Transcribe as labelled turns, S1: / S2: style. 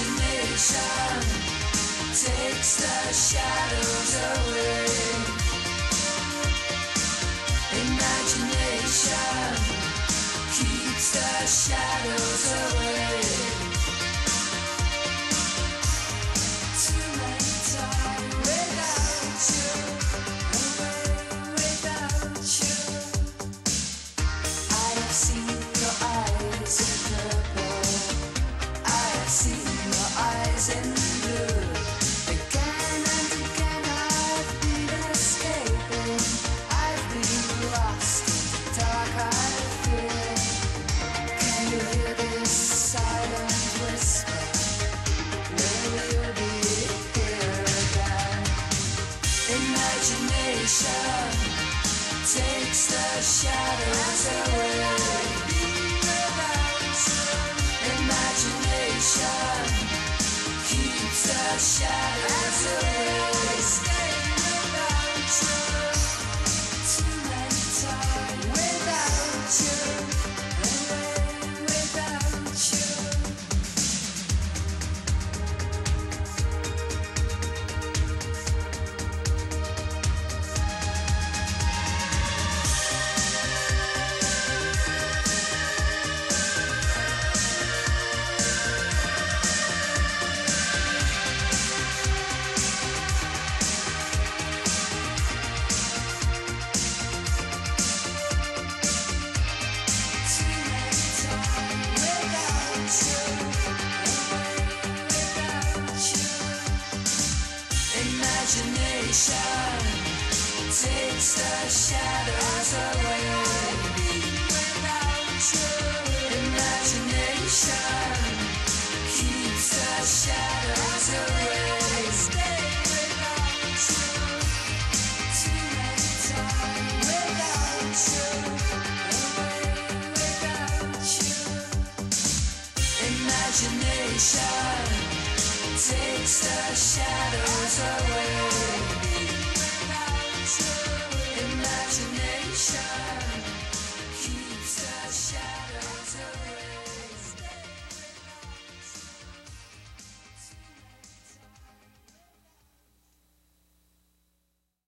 S1: imagination takes the shadows away. Imagination keeps the shadows away. Takes the shadows away. Imagination keeps the shadows away. Imagination takes the shadows away. Without you, imagination keeps the shadows away. Too shadows away. Imagination